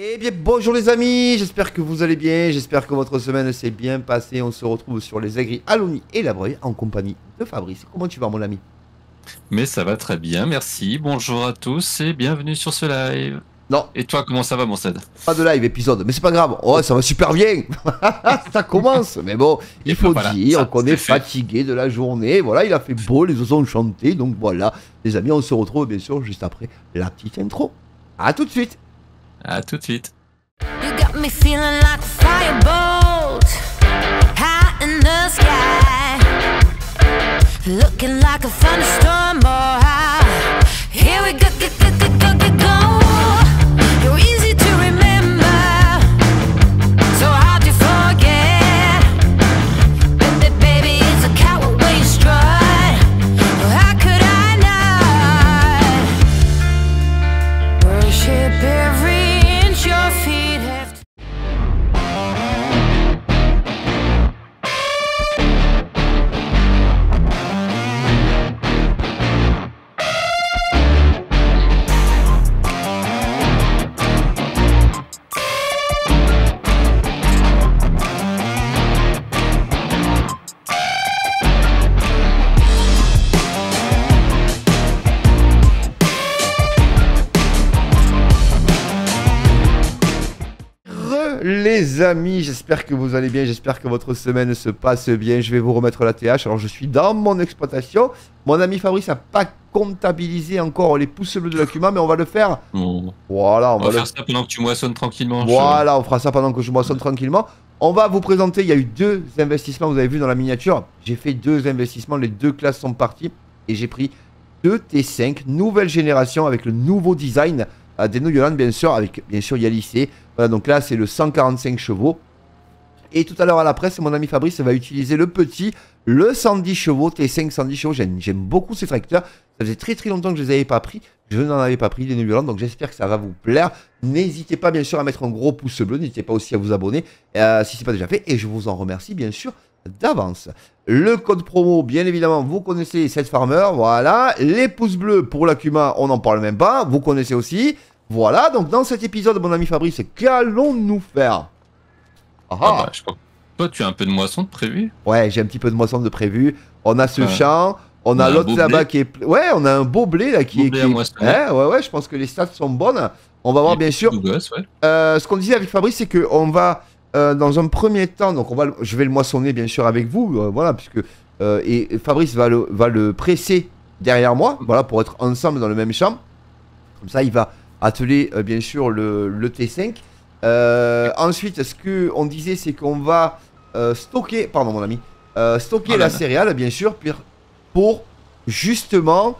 Eh bien bonjour les amis, j'espère que vous allez bien, j'espère que votre semaine s'est bien passée. On se retrouve sur les aigris Aloni et la Breuil en compagnie de Fabrice. Comment tu vas mon ami? Mais ça va très bien, merci. Bonjour à tous et bienvenue sur ce live. Non. Et toi, comment ça va mon Ced Pas de live épisode, mais c'est pas grave. Oh, ça va super bien. ça commence. Mais bon, il faut dire qu'on est, fatigué de la journée. Voilà, il a fait beau, les oiseaux ont chanté. Donc voilà, les amis, on se retrouve bien sûr juste après la petite intro. A tout de suite. À tout de suite. You got me feeling like a firebolt high in the sky. Looking like a thunderstorm, boy. Here we go, go, go, go, go, go, go. You're easy les amis, j'espère que vous allez bien, j'espère que votre semaine se passe bien. Je vais vous remettre la TH. Alors, je suis dans mon exploitation. Mon ami Fabrice n'a pas comptabilisé encore les pouces bleus de la Cuma, mais on va le faire. Voilà, on, on va, va le faire ça pendant que tu moissonnes tranquillement. je- Voilà, on fera ça pendant que je moissonne tranquillement. On va vous présenter, il y a eu deux investissements, vous avez vu dans la miniature. J'ai fait deux investissements, les deux classes sont parties. Et j'ai pris deux T5, nouvelle génération avec le nouveau design des New Yolande, bien sûr, avec bien sûr Yalisé. Voilà, donc là c'est le 145 chevaux. Et tout à l'heure à la presse, mon ami Fabrice va utiliser le petit, le 110 chevaux, T5 110 chevaux. J'aime beaucoup ces tracteurs. Ça faisait très très longtemps que je les avais pas pris. Je n'en avais pas pris New Yolande, donc j'espère que ça va vous plaire. N'hésitez pas bien sûr à mettre un gros pouce bleu. N'hésitez pas aussi à vous abonner euh, si ce n'est pas déjà fait. Et je vous en remercie bien sûr d'avance. Le code promo, bien évidemment, vous connaissez cette farmer. Voilà. Les pouces bleus pour la Cuma, on n'en parle même pas. Vous connaissez aussi. Voilà. Donc dans cet épisode, mon ami Fabrice, qu'allons-nous faire? Ah, Ah ah. bah, je crois que toi, tu as un peu de moisson de prévu. Ouais, j'ai un petit peu de moisson de prévu. On a ce Ouais. champ. On On a l'autre là-bas qui est. Ouais, on a un beau blé là qui Beau est. blé qui. Ouais, ouais, ouais, je pense que les stats sont bonnes. On va voir bien sûr. tout gosse, ouais. Euh, ce qu'on disait avec Fabrice, c'est qu'on va, euh, dans un premier temps, donc on va, je vais le moissonner bien sûr avec vous, euh, voilà, puisque euh, et Fabrice va le, va le presser derrière moi, voilà, pour être ensemble dans le même champ. Comme ça, il va atteler bien sûr le, le T5. Euh, ensuite, ce que on disait, c'est qu'on va stocker, pardon mon ami, stocker là la céréale, bien sûr, pour, pour justement,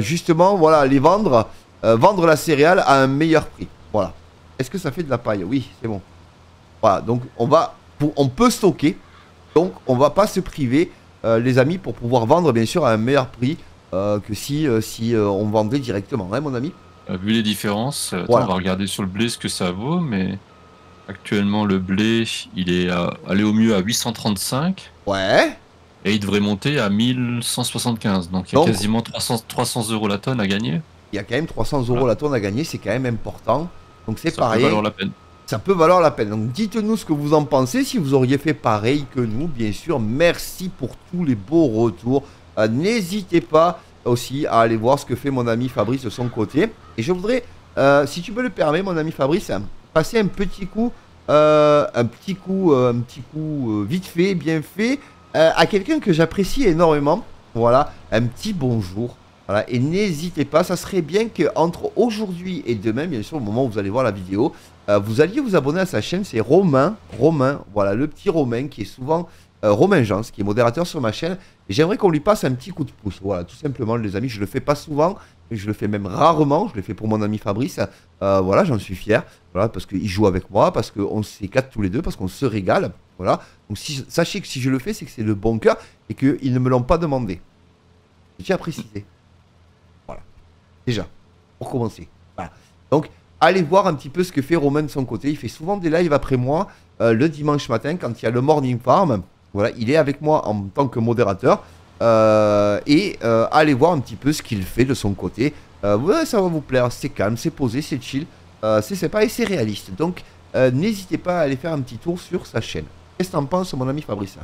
justement, voilà, les vendre, vendre la céréale à un meilleur prix. Voilà. Est-ce que ça fait de la paille? Oui, c'est bon. Voilà, donc on va, pour- on peut stocker, donc on va pas se priver, euh, les amis, pour pouvoir vendre bien sûr à un meilleur prix euh, que si, euh, si on vendait directement, hein, mon ami? Vu les différences, attends, Voilà. on va regarder sur le blé ce que ça vaut, mais actuellement le blé, il est à- allé au mieux à 835 Ouais. et il devrait monter à 1175. Donc il y a Donc- quasiment 300, 300 euros la tonne à gagner. Il y a quand même 300 euros Voilà. la tonne à gagner, c'est quand même important. Donc c'est Ça peut pareil. valoir la peine. Ça peut valoir la peine. Donc dites-nous ce que vous en pensez, si vous auriez fait pareil que nous, bien sûr. Merci pour tous les beaux retours. Euh, N'hésitez pas aussi à aller voir ce que fait mon ami Fabrice de son côté. Et je voudrais, euh, si tu me le permets, mon ami Fabrice, euh, passer un petit coup, euh, un petit coup, un petit coup vite fait, bien fait, à quelqu'un que j'apprécie énormément. Voilà, un petit bonjour. Voilà, et n'hésitez pas, ça serait bien que entre aujourd'hui et demain, bien sûr, au moment où vous allez voir la vidéo, euh, vous alliez vous abonner à sa chaîne, c'est Romain, Romain, voilà, le petit Romain qui est souvent euh, Romain Jans, qui est modérateur sur ma chaîne. J'aimerais qu'on lui passe un petit coup de pouce. Voilà, tout simplement, les amis, je le fais pas souvent, mais je le fais même rarement. Je le fais pour mon ami Fabrice. Euh, voilà, j'en suis fier. Voilà, parce qu'il joue avec moi, parce qu'on s'éclate tous les deux, parce qu'on se régale. Voilà. Donc sachez que si je le fais, c'est que c'est le bon cœur et qu'ils ne me l'ont pas demandé. Je tiens à préciser. Voilà. Déjà, pour commencer. Voilà. Donc, allez voir un petit peu ce que fait Romain de son côté. Il fait souvent des lives après moi euh, le dimanche matin quand il y a le Morning Farm. Voilà, il est avec moi en tant que modérateur. Euh, et euh, allez voir un petit peu ce qu'il fait de son côté. Ça va vous plaire. C'est calme, c'est posé, c'est chill. C'est sympa et c'est réaliste. Donc, n'hésitez pas à aller faire un petit tour sur sa chaîne. Qu'est-ce que t'en penses, mon ami Fabrice?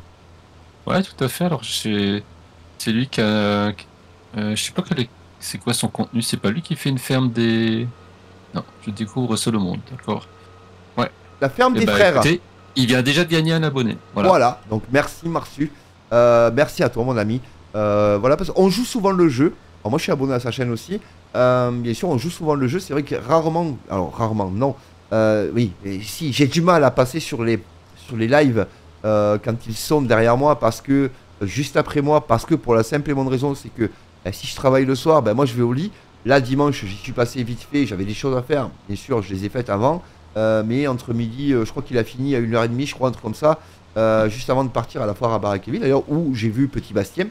Ouais, tout à fait. Alors, c'est lui qui a. je sais pas c'est quoi son contenu. C'est pas lui qui fait une ferme des. Non, je découvre seul monde. D'accord. La ferme Eh des bah, frères. écoutez, il vient déjà de gagner un abonné. Voilà. Voilà. donc merci Marsu. Euh, merci à toi mon ami. Euh, voilà, parce qu'on joue souvent le jeu. Alors, moi je suis abonné à sa chaîne aussi. Euh, bien sûr, on joue souvent le jeu. C'est vrai que rarement, alors rarement, non. Oui, si, j'ai du mal à passer sur les, sur les lives quand ils sont derrière moi parce que, juste après moi, parce que pour la simple et bonne raison, c'est que euh, si je travaille le soir, ben moi je vais au lit. Là, dimanche, j'y suis passé vite fait, j'avais des choses à faire. Bien sûr, je les ai faites avant. Euh, mais entre midi, euh, je crois qu'il a fini à 1h30, je crois, un truc comme ça. euh, juste avant de partir à la foire à Barakeville, d'ailleurs, où j'ai vu Petit Bastien.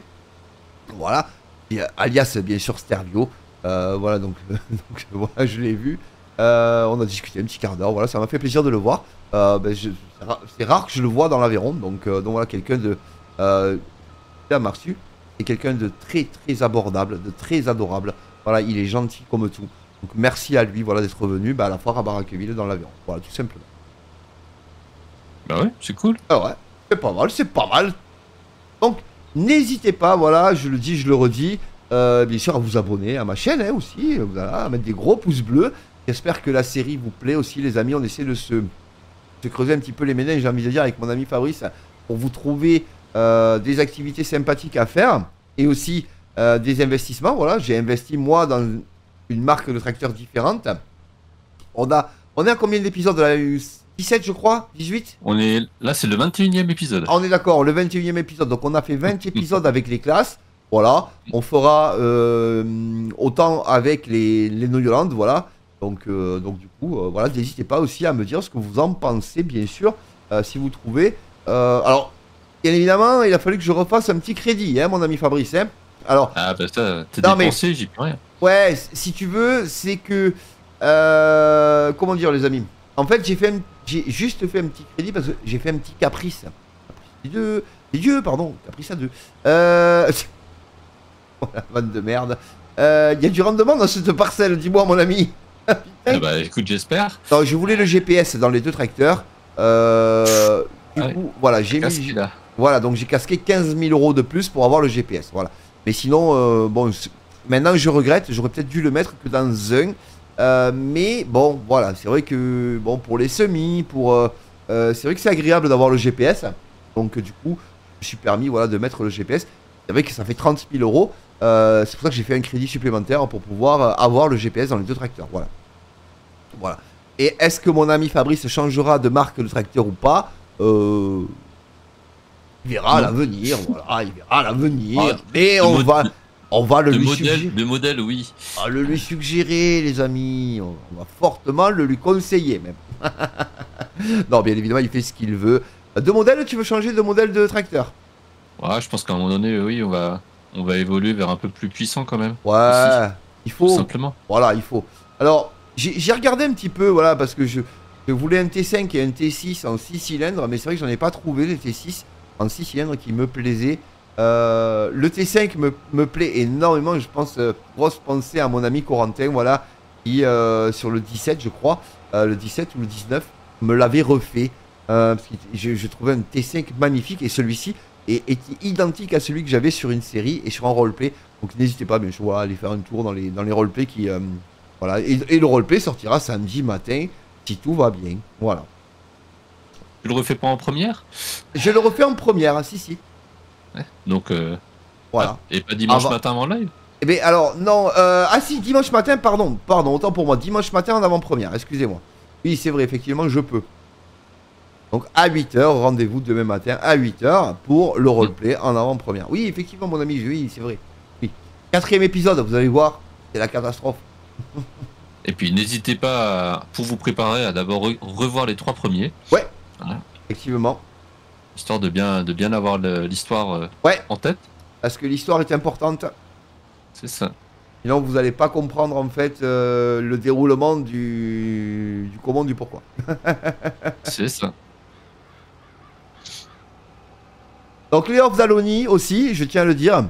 Voilà. Et, alias, bien sûr, Stervio. Voilà, donc, donc, voilà, je l'ai vu. On a discuté un petit quart d'heure. Voilà, ça m'a fait plaisir de le voir. Ben, c'est ra- c'est rare que je le vois dans l'Aveyron. Donc, donc voilà, quelqu'un de. Euh, Marsu. C'est quelqu'un de très, très abordable, de très adorable. Voilà, il est gentil comme tout. Donc, merci à lui voilà, d'être venu bah, à la foire à Barakeville dans l'Aveyron. Voilà, tout simplement. Bah ouais, c'est cool. Ah ouais, c'est pas mal, c'est pas mal. Donc, n'hésitez pas, voilà, je le dis, je le redis, euh, bien sûr, à vous abonner à ma chaîne hein, aussi, voilà, à mettre des gros pouces bleus. J'espère que la série vous plaît aussi, les amis. On essaie de se, de creuser un petit peu les méninges, j'ai envie de dire, avec mon ami Fabrice, pour vous trouver euh, des activités sympathiques à faire et aussi euh, des investissements. Voilà, j'ai investi moi dans une marque de tracteurs différente. On a, on est à combien d'épisodes là? 17, je crois? 18 On est là, c'est le 21e épisode. ah, On est d'accord, le 21e épisode. Donc on a fait 20 épisodes avec les classes. Voilà. On fera euh, autant avec les, les voilà. Donc, euh, donc du coup, euh, voilà, n'hésitez pas aussi à me dire ce que vous en pensez, bien sûr, si vous trouvez. Alors, bien évidemment, il a fallu que je refasse un petit crédit, hein, mon ami Fabrice. hein. Alors, Ah bah ça, t'es dépensé, j'y peux rien. Ouais, si tu veux, c'est que. euh, comment dire, les amis? En fait, j'ai fait un- j'ai juste fait un petit crédit parce que j'ai fait un petit caprice. Caprice de. des dieux, pardon. Caprice à deux. Euh. Voilà, vanne de merde. Euh, Il y a du rendement dans cette parcelle, dis-moi, mon ami. Ah bah écoute, j'espère. Non, je voulais le GPS dans les deux tracteurs. Euh, du Ah ouais. coup, voilà, j'ai mis. a Voilà, donc j'ai casqué 15 000 euros de plus pour avoir le GPS. Voilà. Mais sinon, euh, bon, maintenant je regrette, j'aurais peut-être dû le mettre que dans un. Euh, mais bon, voilà, c'est vrai que bon pour les semis, pour, euh, c'est vrai que c'est agréable d'avoir le GPS. Donc du coup, je suis permis voilà de mettre le GPS. C'est vrai que ça fait 30 000 euros. C'est pour ça que j'ai fait un crédit supplémentaire pour pouvoir avoir le GPS dans les deux tracteurs. Voilà. Voilà. Et est-ce que mon ami Fabrice changera de marque de tracteur ou pas? Il verra l'avenir, voilà, il verra à l'avenir. Ah, Mais on va, on va le lui modèle, suggérer. de modèle, oui. Ah, le lui suggérer, les amis. On va fortement le lui conseiller, même. non, bien évidemment, il fait ce qu'il veut. De modèle, tu veux changer de modèle de tracteur? Ouais, je pense qu'à un moment donné, oui, on va, on va évoluer vers un peu plus puissant quand même. Ouais, il Tout faut. simplement. Voilà, il faut. Alors, j'ai j'ai regardé un petit peu, voilà, parce que je, je voulais un T5 et un T6 en 6 cylindres, mais c'est vrai que j'en ai pas trouvé les T6 en 6 cylindres qui me plaisaient. Euh, le T5 me, me plaît énormément, je pense, euh, grosse pensée à mon ami Corentin, voilà, qui euh, sur le 17, je crois, euh, le 17 ou le 19, me l'avait refait. parce que je, trouvais un T5 magnifique et celui-ci est, identique à celui que j'avais sur une série et sur un roleplay. Donc n'hésitez pas, bien sûr, à aller faire un tour dans les, dans les roleplays qui. voilà. Et, et le roleplay sortira samedi matin, si tout va bien. Voilà. Tu le refais pas en première? Je le refais en première, hein, si, si. Donc, euh, Voilà. et pas dimanche matin avant le live? Eh bien, alors, non. euh, ah, si, dimanche matin, pardon. Pardon, autant pour moi. Dimanche matin en avant-première, excusez-moi. Oui, c'est vrai, effectivement, je peux. Donc, à 8h, rendez-vous demain matin à 8h pour le roleplay en avant-première. Oui, effectivement, mon ami, oui, c'est vrai. Oui. Quatrième épisode, vous allez voir, c'est la catastrophe. Et puis n'hésitez pas, à- pour vous préparer, à d'abord re- revoir les trois premiers, Effectivement. histoire de bien, de bien avoir l'histoire euh, Ouais. en tête. Parce que l'histoire est importante. C'est ça. Sinon, vous n'allez pas comprendre en fait euh, le déroulement du, du comment, du pourquoi. C'est ça. Donc, Léo Zaloni aussi, je tiens à le dire.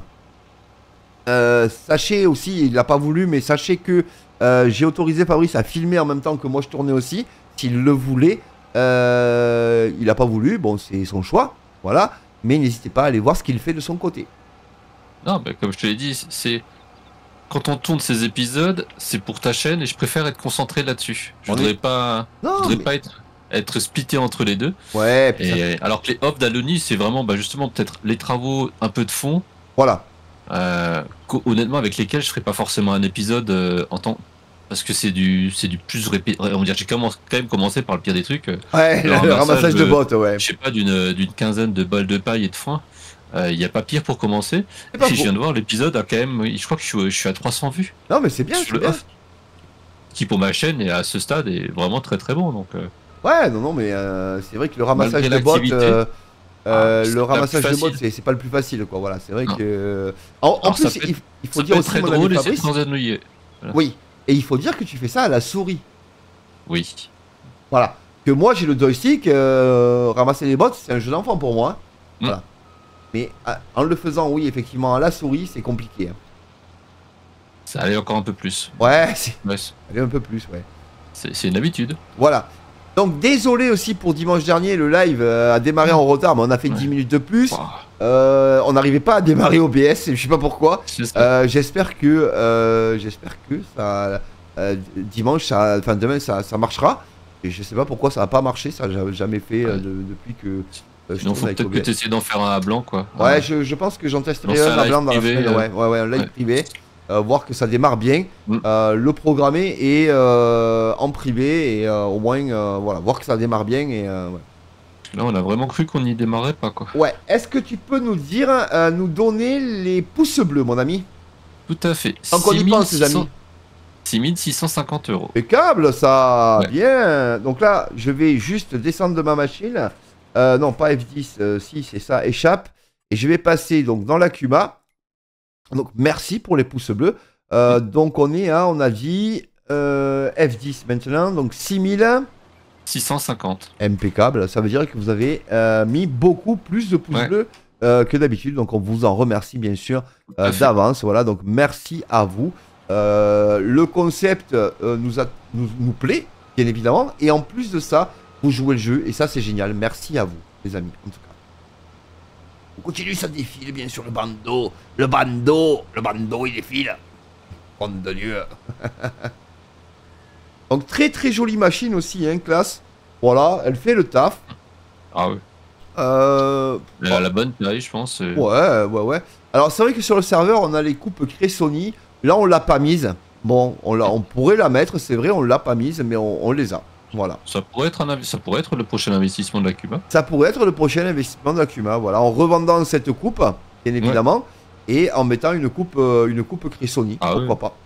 Euh, sachez aussi, il n'a pas voulu, mais sachez que euh, j'ai autorisé Fabrice à filmer en même temps que moi je tournais aussi, s'il le voulait. Euh, il n'a pas voulu, bon, c'est son choix, voilà. Mais n'hésitez pas à aller voir ce qu'il fait de son côté. Non, bah, comme je te l'ai dit, c'est. Quand on tourne ces épisodes, c'est pour ta chaîne et je préfère être concentré là-dessus. Je voudrais est- pas, je voudrais mais- pas être, être splitté entre les deux. Ouais, Et, alors que les off d'Aloni, c'est vraiment bah, justement peut-être les travaux un peu de fond, voilà. euh, honnêtement avec lesquels je ferais pas forcément un épisode euh, en temps. Parce que c'est du, c'est du plus répé... On va dire, j'ai quand même commencé par le pire des trucs. euh, Ouais, Le le, ramassage de de- bottes, ouais. je sais pas, d'une d'une quinzaine de balles de paille et de foin. Il n'y a pas pire pour commencer. Puis je viens de voir l'épisode a quand même, je crois que je suis, je suis à 300 vues Non, mais c'est bien, sur le bien. off. Qui pour ma chaîne et à ce stade est vraiment très très bon. Donc, euh, Ouais, non, non, mais euh, c'est vrai que le ramassage de bottes, euh, euh, Ah, c'est le pas ramassage de c'est pas le plus facile, quoi. Voilà, c'est vrai Non. que. En, plus, peut il, il faut dire aussi, très mon ami Fabrice. Oui, et il faut dire que tu fais ça à la souris. Oui. Voilà. Que moi, j'ai le joystick, euh, ramasser les bottes, c'est un jeu d'enfant pour moi. hein. Mm. Voilà. Mais ah, en le faisant, oui, effectivement, à la souris, c'est compliqué. hein. Ça allait encore un peu plus. Ouais, c'est Ouais, un peu plus, ouais. c'est une habitude. Voilà. Donc, désolé aussi pour dimanche dernier, le live euh, a démarré en retard, mais on a fait Ouais. 10 minutes de plus. Euh, on n'arrivait pas à démarrer OBS, je sais pas pourquoi. Euh, j'espère que, euh, j'espère que ça, dimanche, ça, enfin demain, ça, ça marchera. Et je sais pas pourquoi ça a pas marché, ça j'ai jamais fait Ouais. de- depuis que Sinon, faut peut-être que tu d'en faire un à blanc, quoi. Ouais, je, je pense que j'en testerai un à blanc dans la semaine, ouais, ouais, ouais, un live privé, euh, voir que ça démarre bien, Mm. euh, le programmer et euh, en privé et au moins voilà, voir que ça démarre bien et ouais. Là, on a vraiment cru qu'on n'y démarrait pas, quoi. Ouais, est-ce que tu peux nous dire, euh, nous donner les pouces bleus, mon ami? Tout à fait. Qu'on y pense, les 6600 amis. 6650 euros. Impeccable ça, Ouais. bien. Donc là, je vais juste descendre de ma machine. Euh, non, pas F10, euh, si c'est ça, échappe. Et je vais passer donc dans la Cuma. Donc merci pour les pouces bleus. Donc on est à, on a dit euh, F10 maintenant, donc 6000. 650. Impeccable, ça veut dire que vous avez euh, mis beaucoup plus de pouces Ouais. bleus euh, que d'habitude. Donc on vous en remercie bien sûr euh, d'avance. Voilà, donc merci à vous. Le concept nous, a, nous, nous plaît, bien évidemment. Et en plus de ça, vous jouez le jeu. Et ça, c'est génial. Merci à vous, les amis, en tout cas. On continue, ça défile, bien sûr, le bandeau. Le bandeau, le bandeau, il défile. Bande de Dieu. donc, très très jolie machine aussi, hein, classe. Voilà, elle fait le taf. Ah ouais. Euh, Elle a la bonne taille, je pense. euh, Ouais, ouais, ouais. Alors c'est vrai que sur le serveur, on a les coupes Cressoni. Là, on l'a pas mise. Bon, on, l'a- on pourrait la mettre, c'est vrai, on l'a pas mise, mais on, on les a. Voilà. Ça pourrait être un ça pourrait être le prochain investissement de la Cuba. Ça pourrait être le prochain investissement de la Cuma. Voilà, en revendant cette coupe, bien évidemment, et en mettant une coupe, euh, une coupe Cressoni. Ah pourquoi pas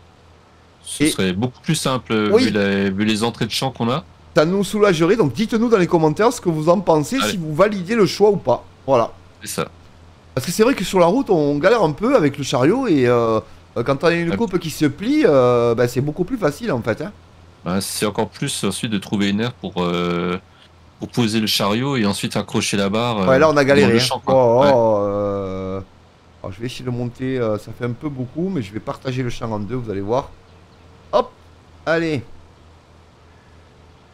Ce Et- serait beaucoup plus simple Oui. vu, les, vu les entrées de champ qu'on a. Ça nous soulagerait. Donc, dites-nous dans les commentaires ce que vous en pensez, Allez. si vous validez le choix ou pas. Voilà. C'est ça. Parce que c'est vrai que sur la route, on galère un peu avec le chariot et euh, euh, quand on a une Ouais. coupe qui se plie, euh, bah, c'est beaucoup plus facile en fait. hein. Bah, c'est encore plus ensuite de trouver une aire pour, euh, pour poser le chariot et ensuite accrocher la barre. Ouais, là on a galéré. hein. champ. Oh, Ouais. oh, alors, je vais essayer de monter, ça fait un peu beaucoup, mais je vais partager le champ en deux, vous allez voir. Hop, allez.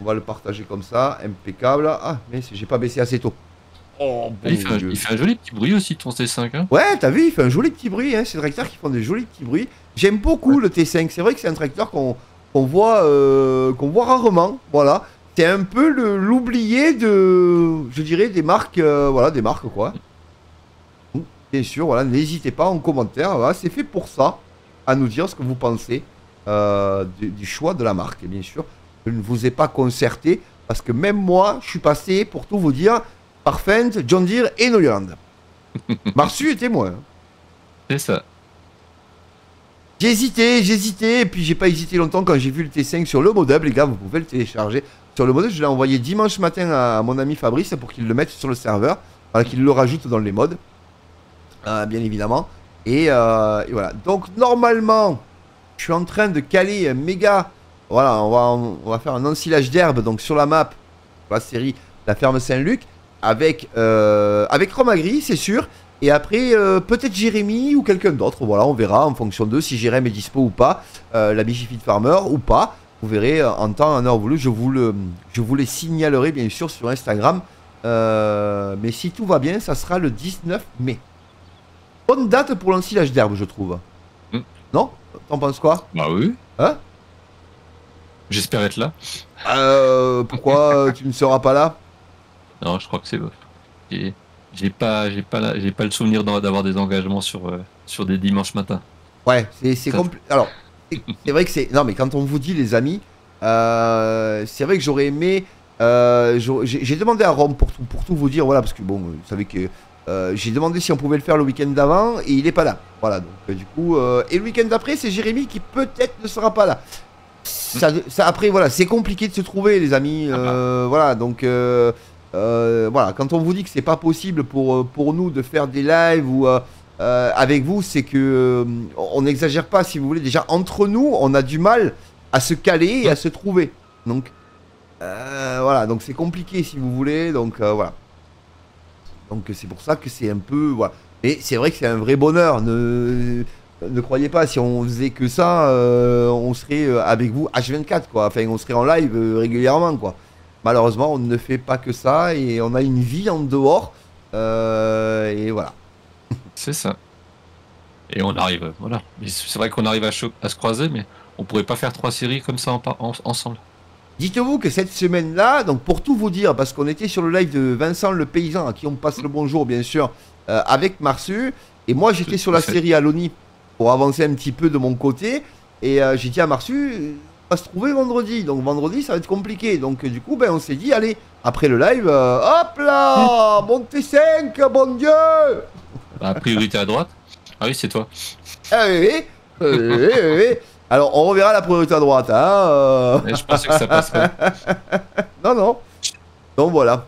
On va le partager comme ça, impeccable. Ah, mais j'ai pas baissé assez tôt. Oh, Et il, bon fait un, il fait un joli petit bruit aussi ton C5. Hein. Ouais, t'as vu, il fait un joli petit bruit. Hein. C'est des tracteurs qui font des jolis petits bruits. J'aime beaucoup le T5. C'est vrai que c'est un tracteur qu'on voit, euh, qu'on voit rarement. Voilà. C'est un peu l'oublié de, je dirais, des marques, euh, voilà, des marques quoi. Bien sûr, voilà, n'hésitez pas en commentaire. Voilà, c'est fait pour ça, à nous dire ce que vous pensez euh, du, du choix de la marque. Et bien sûr, je ne vous ai pas concerté parce que même moi, je suis passé, pour tout vous dire, par Fendt, John Deere et Neuland. Marsu était moi. hein. C'est ça. J'ai hésité, j'ai hésité, et puis j'ai pas hésité longtemps quand j'ai vu le T5 sur le modem, les gars, vous pouvez le télécharger. Sur le modem, je l'ai envoyé dimanche matin à mon ami Fabrice pour qu'il le mette sur le serveur, voilà, qu'il le rajoute dans les modes, Euh, bien évidemment. Et, euh, et voilà. Donc normalement, je suis en train de caler un méga. Voilà, on va, on va faire un ensilage d'herbe donc sur la map, la série La Ferme Saint-Luc, avec, euh, avec Romagri, c'est sûr. Et après, euh, peut-être Jérémy ou quelqu'un d'autre. Voilà, on verra en fonction de si Jérémy est dispo ou pas. Euh, la Fit Farmer ou pas. Vous verrez en temps, en heure voulu. Je vous, le, je vous les signalerai bien sûr sur Instagram. Mais si tout va bien, ça sera le 19 mai. Bonne date pour l'ensilage d'herbe, je trouve. Hmm. Non? T'en penses quoi? Bah oui. Hein? J'espère être là. euh, Pourquoi tu ne seras pas là? Non, je crois que c'est. J'ai j'ai pas, j'ai pas, la- j'ai pas le souvenir d'avoir des engagements sur, euh, sur des dimanches matins. Ouais, c'est c'est compli- Alors, c'est vrai que c'est. Non, mais quand on vous dit, les amis, euh, c'est vrai que j'aurais aimé. euh, j'ai demandé à Rome pour tout, pour tout vous dire, voilà, parce que bon, vous savez que. Euh, J'ai demandé si on pouvait le faire le week-end d'avant et il est pas là. Voilà, donc euh, du coup. euh, et le week-end d'après, c'est Jérémy qui peut-être ne sera pas là. Ça, ça- après, voilà, c'est compliqué de se trouver, les amis. euh, Voilà, donc. voilà, quand on vous dit que c'est pas possible pour, pour nous de faire des lives ou avec vous, c'est que on n'exagère pas, si vous voulez. Déjà entre nous, on a du mal à se caler et à se trouver. Donc voilà, donc c'est compliqué si vous voulez. Donc voilà. Donc c'est pour ça que c'est un peu voilà. Et c'est vrai que c'est un vrai bonheur. Ne ne croyez pas, si on faisait que ça, euh, on serait euh, avec vous H24 quoi. Enfin, on serait en live euh, régulièrement quoi. Malheureusement, on ne fait pas que ça et on a une vie en dehors. Et voilà. C'est ça. Et on arrive, voilà. Mais C'est vrai qu'on arrive à, se croiser, mais on pourrait pas faire trois séries comme ça en- ensemble. Dites-vous que cette semaine-là, donc pour tout vous dire, parce qu'on était sur le live de Vincent le paysan, à qui on passe le bonjour bien sûr, euh, avec Marsu, et moi j'étais sur la série Aloni pour avancer un petit peu de mon côté, et euh, j'ai dit à Marsu, euh, on va se trouver vendredi, donc vendredi ça va être compliqué, donc euh, du coup ben, on s'est dit, allez, après le live, euh, hop là, montez 5, bon Dieu Bah, priorité à droite. Ah oui, c'est toi. Ah oui, oui, oui, oui. Alors on reverra la priorité à droite, hein euh. Je pensais que ça passerait. Non, non. Donc voilà.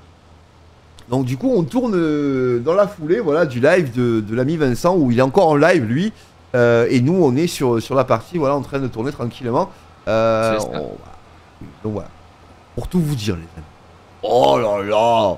Donc du coup, on tourne euh, dans la foulée voilà, du live de, de l'ami Vincent, où il est encore en live, lui. Euh, et nous, on est sur, sur la partie, voilà, en train de tourner tranquillement. Euh, on- donc voilà. Pour tout vous dire, les amis. Oh là là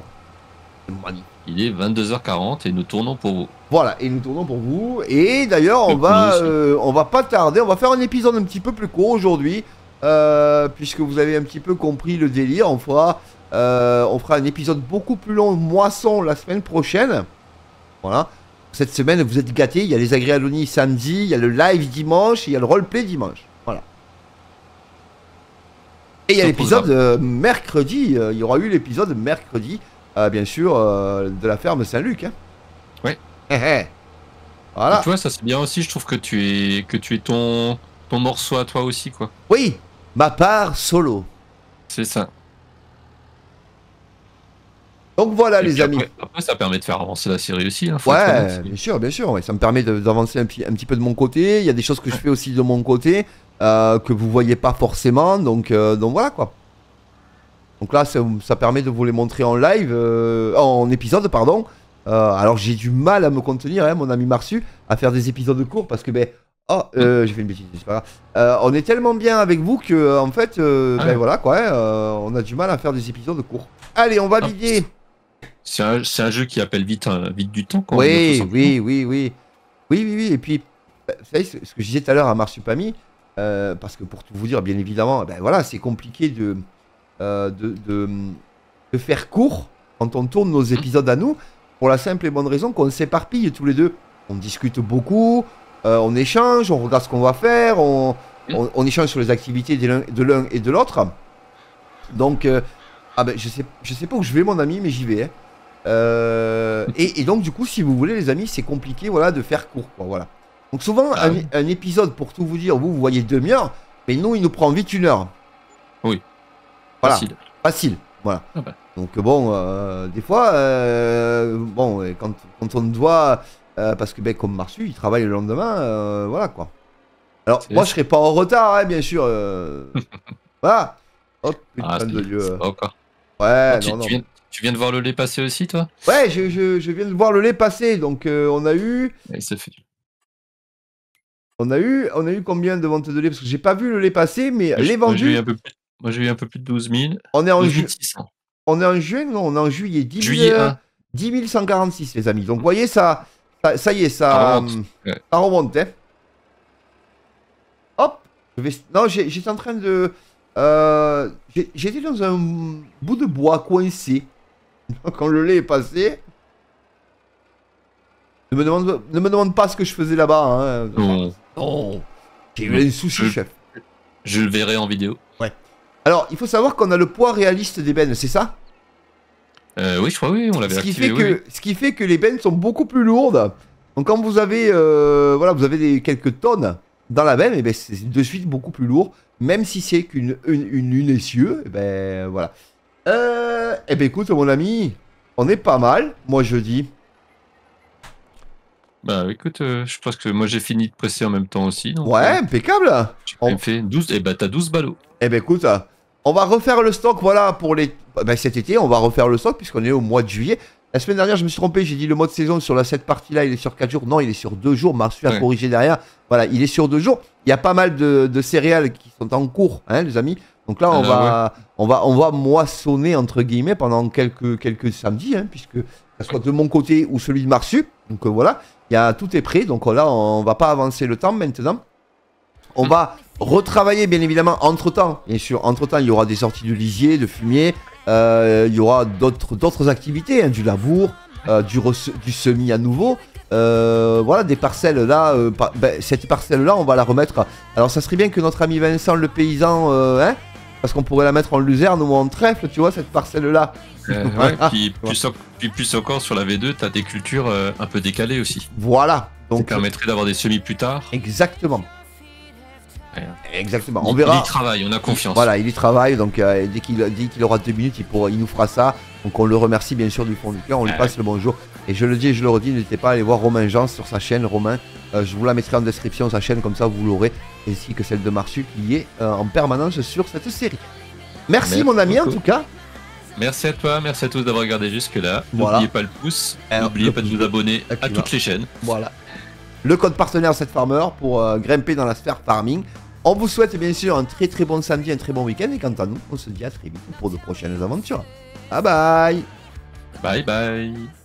C'est magnifique. Il est 22h40 et nous tournons pour vous. Voilà, et nous tournons pour vous. Et d'ailleurs, on va, euh, on va pas tarder. On va faire un épisode un petit peu plus court aujourd'hui, euh, puisque vous avez un petit peu compris le délire. On fera, euh, on fera un épisode beaucoup plus long, moisson, la semaine prochaine. Voilà. Cette semaine, vous êtes gâtés. Il y a les agréalonis samedi, il y a le live dimanche, et il y a le roleplay dimanche. Voilà. Et il y a l'épisode mercredi. il y aura eu l'épisode mercredi, euh, bien sûr, euh, de la ferme Saint-Luc. Hein. Ouais. Hé, hé. Voilà. Tu vois, ça c'est bien aussi. Je trouve que tu es, que tu es ton, ton morceau à toi aussi, quoi. Oui, ma part solo. C'est ça. Donc voilà Et les amis. Après, après, ça permet de faire avancer la série aussi. Hein, Ouais, bien sûr, bien sûr. ouais, Ça me permet d'avancer un, petit- un petit peu de mon côté. Il y a des choses que je fais aussi de mon côté euh, que vous voyez pas forcément. Donc, euh, donc voilà quoi. Donc là, ça, ça permet de vous les montrer en live, euh, en épisode, pardon. Euh, alors j'ai du mal à me contenir, hein, mon ami Marsu, à faire des épisodes courts parce que ben, oh, euh, j'ai fait une bêtise, c'est pas grave. Euh, on est tellement bien avec vous que en fait, Ah ben voilà quoi, hein, on a du mal à faire des épisodes courts. Allez, on va Ah, vider. C'est un, un jeu qui appelle vite, euh, vite du temps. Quoi, Oui, oui, oui, oui. Oui, oui, oui. Et puis, bah, vous savez, ce que je disais tout à l'heure à Marsupami, euh, parce que pour tout vous dire, bien évidemment, ben voilà, c'est compliqué de, euh, de, de, de faire court quand on tourne nos épisodes à nous, pour la simple et bonne raison qu'on s'éparpille tous les deux. On discute beaucoup, euh, on échange, on regarde ce qu'on va faire, on, on, on échange sur les activités de l'un- et de l'autre. Donc, euh, ah ben, je sais, je sais pas où je vais, mon ami, mais j'y vais. hein. Euh, et, et donc, du coup, si vous voulez, les amis, c'est compliqué voilà, de faire court. Quoi, voilà. Donc, souvent, Ah un, oui. un épisode, pour tout vous dire, vous, vous voyez demi-heure, mais nous, il nous prend vite une heure. Voilà. Facile. Facile. Voilà. Ah bah. Donc, bon, euh, des fois, euh, bon, et quand, quand on doit, euh, parce que, ben, comme Marsu, il travaille le lendemain, euh, voilà quoi. Alors, moi, je serai pas en retard, hein, bien sûr. voilà. Hop, putain Ah, de Dieu. pas encore. Ouais, Ah, tu, non, non. tu viens, tu viens de voir le lait passer aussi, toi? Ouais, je, je, je viens de voir le lait passer. Donc, on a eu. Et ça fait... On a eu, on a eu combien de ventes de lait? Parce que j'ai pas vu le lait passer, mais les Moi, j'ai eu un peu plus, moi, j'ai eu un peu plus de 12 000. on est en, 12 ju- 600. on est en juin, non, on est en juillet. 10 000, Juillet euh, 1. 10 146, les amis. Donc, vous voyez, ça, Ça, ça y est, ça, Ça remonte, euh, ouais. ça remonte, hein. Hop. Je vais... Non, j'étais en train de... Euh, J'étais dans un bout de bois coincé. Quand le lait est passé... Ne me demande, ne me demande pas ce que je faisais là-bas. Hein. Non, Non. J'ai eu un souci, Je- chef. je le verrai en vidéo. Alors, il faut savoir qu'on a le poids réaliste des bennes, c'est ça? Euh, oui, je crois, oui, on l'avait activé. fait oui, que, ce qui fait que les bennes sont beaucoup plus lourdes. Donc quand vous avez, euh, voilà, vous avez des, quelques tonnes dans la benne, et ben c'est de suite beaucoup plus lourd. Même si c'est qu'une une, une, une essieu, et ben voilà. Euh, et ben écoute mon ami, on est pas mal, moi je dis. Bah écoute, euh, je pense que moi j'ai fini de presser en même temps aussi. Donc, Ouais, euh, impeccable. j'ai même fait 12. Et bah t'as 12 ballots. Et ben écoute, on va refaire le stock, voilà, pour les... Ben, cet été, on va refaire le stock puisqu'on est au mois de juillet. La semaine dernière, je me suis trompé, j'ai dit le mode saison sur la cette partie-là, il est sur 4 jours. Non, il est sur 2 jours. Marsu a corrigé derrière. Voilà, il est sur 2 jours. Il y a pas mal de, de céréales qui sont en cours, hein, les amis. Donc là, on, va, on, va, on va moissonner, entre guillemets, pendant quelques, quelques samedis, hein, puisque que ce soit de mon côté ou celui de Marsu. Donc euh, voilà, il y a, tout est prêt. Donc là, on va pas avancer le temps maintenant. On va retravailler, bien évidemment, entre-temps. Bien sûr, entre-temps, il y aura des sorties de lisier, de fumier. euh, il y aura d'autres activités, hein, du labour, euh, du, du semis à nouveau. Euh, voilà, des parcelles là. euh, par- ben, cette parcelle-là, on va la remettre. Alors, ça serait bien que notre ami Vincent, le paysan, euh, hein, parce qu'on pourrait la mettre en luzerne ou en trèfle, tu vois, cette parcelle-là. Euh, ouais, puis, plus en- puis plus encore sur la V2, t'as des cultures euh, un peu décalées aussi. Voilà. Ça Donc, permettrait d'avoir des semis plus tard. exactement. Exactement. Il- On verra. Il y travaille, on a confiance. Voilà, il y travaille, donc euh, dès qu'il dit qu'il aura deux minutes, il, pourra, il nous fera ça. Donc on le remercie bien sûr du fond du cœur, on lui passe le bonjour. Et je le dis et je le redis, n'hésitez pas à aller voir Romain Jean sur sa chaîne, Romain. Euh, je vous la mettrai en description, sa chaîne, comme ça vous l'aurez, ainsi que celle de Marsu qui est euh, en permanence sur cette série. Merci, Merci mon ami en tout cas. Merci à toi, merci à tous d'avoir regardé jusque-là. Voilà. N'oubliez pas le pouce, n'oubliez le pas de vous abonner à toutes les chaînes. Voilà. Le code partenaire Set Farmer pour euh, grimper dans la sphère farming. On vous souhaite bien sûr un très très bon samedi, un très bon week-end. Et quant à nous, on se dit à très vite pour de prochaines aventures. Bye bye Bye bye